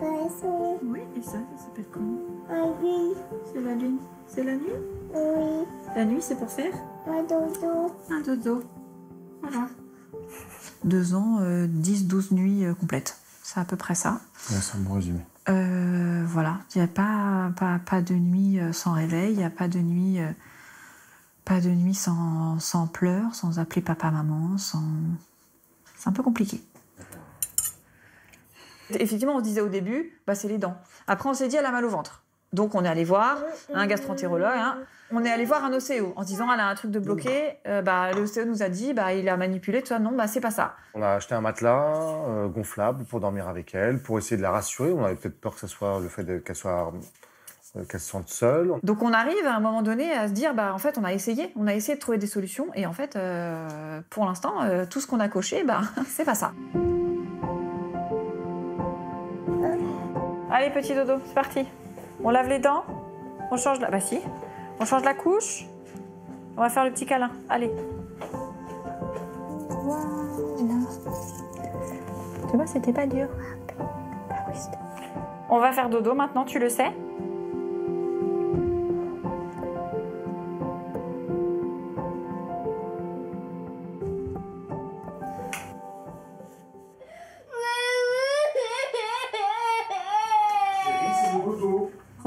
Oui, et ça, ça s'appelle comment Un lui. C'est la lune. C'est la nuit Oui. La nuit, c'est pour faire Un dodo. un dodo. Voilà. Deux ans, 10-12 nuits euh, complètes. C'est à peu près ça. Ouais, c'est un bon résumé. Euh, voilà, il n'y a pas, pas, pas de nuit euh, sans réveil, il n'y a pas de nuit, euh, pas de nuit sans, sans pleurs, sans appeler papa-maman, sans... C'est un peu compliqué. Effectivement, on se disait au début, bah, c'est les dents. Après, on s'est dit, elle a mal au ventre. Donc, on est allé voir un gastroentérologue. hein. On est allé voir un ostéo en se disant, elle a un truc de bloqué. Euh, bah, L'ostéo nous a dit, bah, il a manipulé, tout ça. Non, bah, c'est pas ça. On a acheté un matelas euh, gonflable pour dormir avec elle, pour essayer de la rassurer. On avait peut-être peur que ce soit le fait qu'elle soit euh, qu'elle se sente seule. Donc on arrive à un moment donné à se dire, bah en fait on a essayé, on a essayé de trouver des solutions et en fait euh, pour l'instant euh, tout ce qu'on a coché, bah c'est pas ça. Allez petit dodo, c'est parti. On lave les dents, on change la, bah si, on change la couche, on va faire le petit câlin. Allez. Voilà. Tu vois c'était pas dur. On va faire dodo maintenant, tu le sais.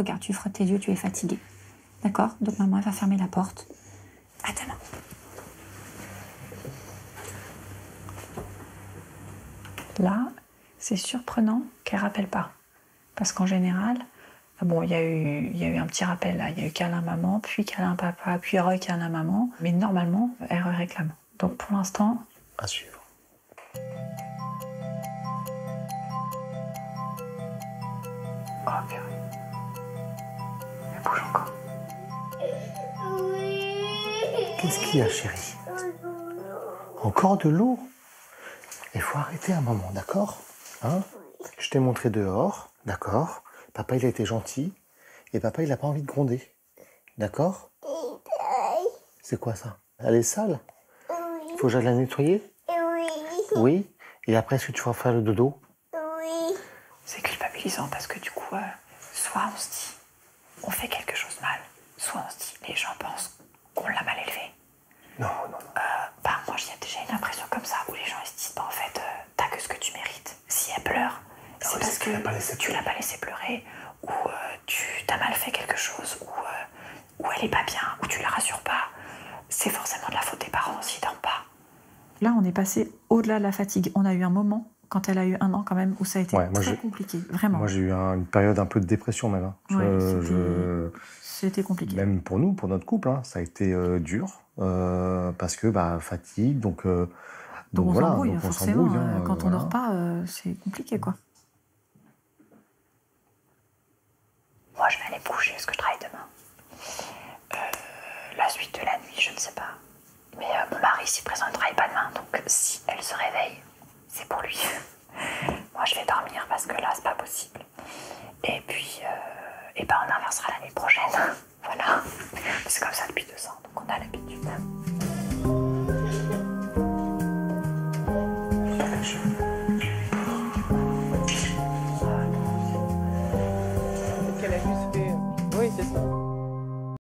Regarde, tu frottes tes yeux, tu es fatigué. D'accord? Donc maman, elle va fermer la porte. À demain. Là, c'est surprenant qu'elle rappelle pas. Parce qu'en général, ah bon, il y, a eu- il y a eu un petit rappel là. Il y a eu câlin maman, puis câlin papa, puis re-câlin maman. Mais normalement, elle réclame. Donc pour l'instant, À suivre. oh purée. Elle bouge encore. Qu'est-ce qu'il y a, chérie Encore de l'eau Il faut arrêter un moment, d'accord Hein Je t'ai montré dehors, d'accord Papa, il a été gentil. Et papa, il n'a pas envie de gronder. D'accord C'est quoi ça Elle est sale Oui. Faut que j'aille la nettoyer Oui. Oui. Et après, est-ce que tu vas faire le dodo Oui. C'est culpabilisant parce que du coup, euh, soit on se dit, on fait quelque chose mal, soit on se dit, les gens pensent qu'on l'a mal élevé. Non, non, non. Bah, moi, j'ai déjà une impression comme ça où les gens ils se disent, bah, en fait, euh, t'as que ce que tu mérites. Si elle pleure, c'est oui, parce c'est que laissé tu l'as pas laissé pleurer, ou euh, tu t'as mal fait quelque chose, ou, euh, ou elle est pas bien, ou tu la rassures pas. C'est forcément de la faute des parents s'ils dorment pas. Là, on est passé au-delà de la fatigue. On a eu un moment, quand elle a eu un an quand même, où ça a été Ouais, moi, très compliqué, vraiment. Moi, j'ai eu un- une période un peu de dépression même. hein. C'était- je- compliqué. Même pour nous, pour notre couple, hein, ça a été euh, dur euh, parce que bah, fatigue, donc, euh, Donc, donc on voilà, s'embrouille, donc on forcément. hein, euh, quand on voilà. dort pas, euh, c'est compliqué, quoi. Moi, je vais aller me coucher parce que je travaille demain. Euh, la suite de la nuit, je ne sais pas. Mais euh, mon mari, s'il présent, ne travaille pas demain. Donc, si elle se réveille, c'est pour lui. Moi, je vais dormir parce que là, c'est pas possible. Et puis, euh, et ben, on inversera l'année prochaine. voilà. C'est comme ça depuis deux ans, donc on a l'habitude.